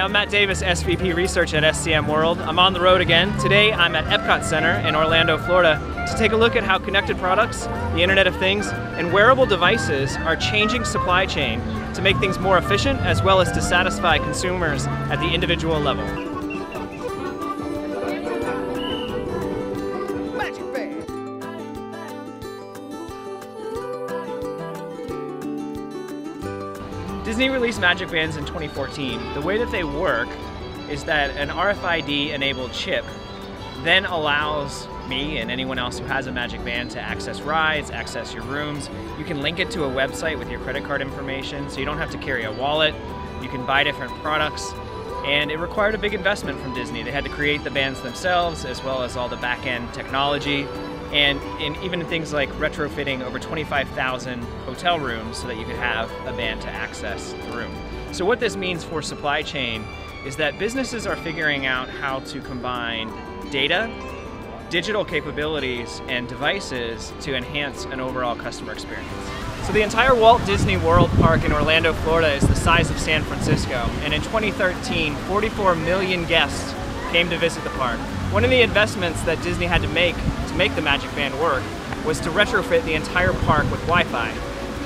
I'm Matt Davis, SVP Research at SCM World. I'm on the road again. Today I'm at Epcot Center in Orlando, Florida to take a look at how connected products, the Internet of Things, and wearable devices are changing supply chain to make things more efficient as well as to satisfy consumers at the individual level. Disney released Magic Bands in 2014. The way that they work is that an RFID enabled chip then allows me and anyone else who has a Magic Band to access rides, access your rooms. You can link it to a website with your credit card information so you don't have to carry a wallet. You can buy different products. And it required a big investment from Disney. They had to create the bands themselves as well as all the back end technology and in, even things like retrofitting over 25,000 hotel rooms so that you could have a van to access the room. So what this means for supply chain is that businesses are figuring out how to combine data, digital capabilities, and devices to enhance an overall customer experience. So the entire Walt Disney World Park in Orlando, Florida is the size of San Francisco, and in 2013, 44 million guests came to visit the park. One of the investments that Disney had to make to make the Magic Band work was to retrofit the entire park with Wi-Fi.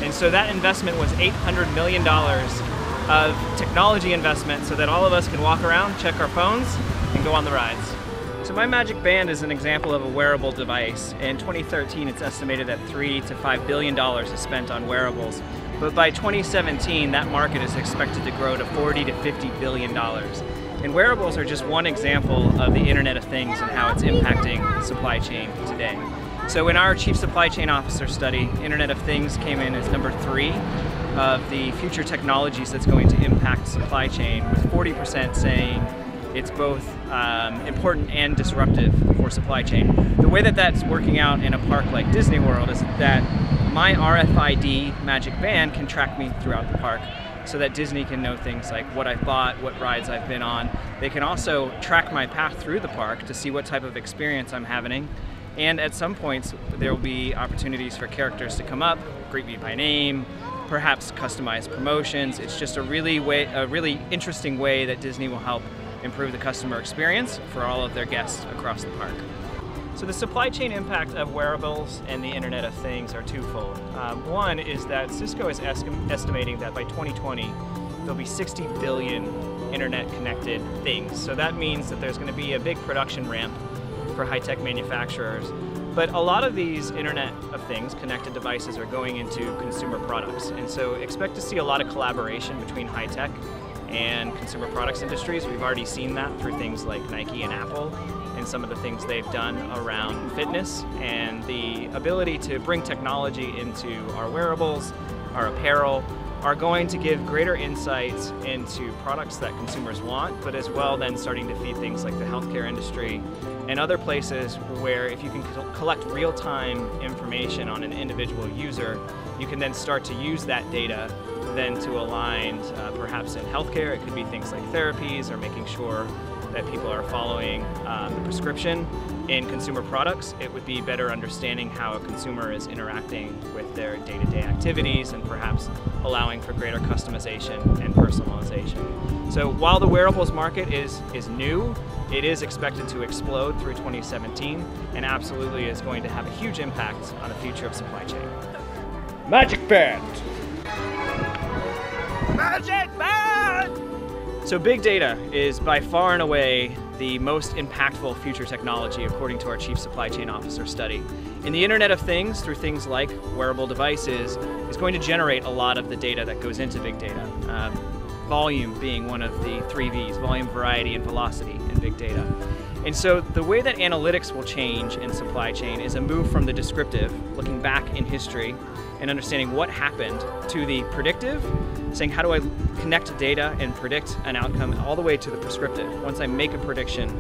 And so that investment was $800 million of technology investment so that all of us can walk around, check our phones, and go on the rides. So my Magic Band is an example of a wearable device. In 2013, it's estimated that three to five billion dollars is spent on wearables. But by 2017, that market is expected to grow to 40 to 50 billion dollars. And wearables are just one example of the Internet of Things and how it's impacting supply chain today. So in our Chief Supply Chain Officer study, Internet of Things came in as number three of the future technologies that's going to impact supply chain, with 40% saying it's both um, important and disruptive for supply chain. The way that that's working out in a park like Disney World is that my RFID Magic Band can track me throughout the park so that Disney can know things like what I've bought, what rides I've been on. They can also track my path through the park to see what type of experience I'm having. And at some points, there will be opportunities for characters to come up, greet me by name, perhaps customize promotions. It's just a really way, a really interesting way that Disney will help improve the customer experience for all of their guests across the park. So the supply chain impact of wearables and the Internet of Things are twofold. Um, one is that Cisco is estimating that by 2020, there'll be 60 billion internet connected things. So that means that there's going to be a big production ramp for high-tech manufacturers. But a lot of these Internet of Things, connected devices, are going into consumer products. And so expect to see a lot of collaboration between high-tech and consumer products industries. We've already seen that through things like Nike and Apple and some of the things they've done around fitness and the ability to bring technology into our wearables, our apparel, are going to give greater insights into products that consumers want, but as well then starting to feed things like the healthcare industry and other places where if you can collect real-time information on an individual user, you can then start to use that data then to align uh, perhaps in healthcare, it could be things like therapies or making sure that people are following um, the prescription. In consumer products, it would be better understanding how a consumer is interacting with their day-to-day -day activities and perhaps allowing for greater customization and personalization. So while the wearables market is, is new, it is expected to explode through 2017 and absolutely is going to have a huge impact on the future of supply chain. Magic Band! Magic Band! So big data is by far and away the most impactful future technology according to our Chief Supply Chain Officer study. In the Internet of Things, through things like wearable devices, is going to generate a lot of the data that goes into big data. Uh, volume being one of the three V's, volume, variety, and velocity in big data. And so the way that analytics will change in supply chain is a move from the descriptive, looking back in history and understanding what happened, to the predictive, saying how do I connect data and predict an outcome, all the way to the prescriptive. Once I make a prediction,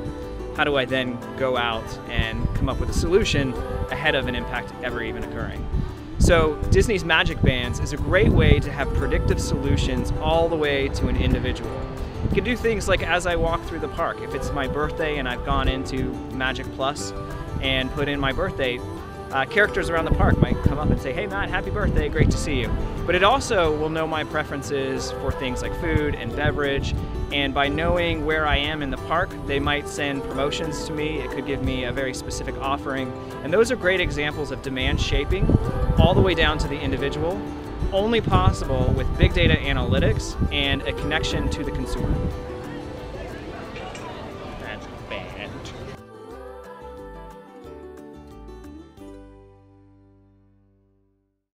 how do I then go out and come up with a solution ahead of an impact ever even occurring? So Disney's Magic Bands is a great way to have predictive solutions all the way to an individual. You can do things like as I walk through the park, if it's my birthday and I've gone into Magic Plus and put in my birthday, uh, characters around the park might come up and say, hey Matt, happy birthday, great to see you. But it also will know my preferences for things like food and beverage, and by knowing where I am in the park, they might send promotions to me. It could give me a very specific offering. And those are great examples of demand shaping all the way down to the individual, only possible with big data analytics and a connection to the consumer.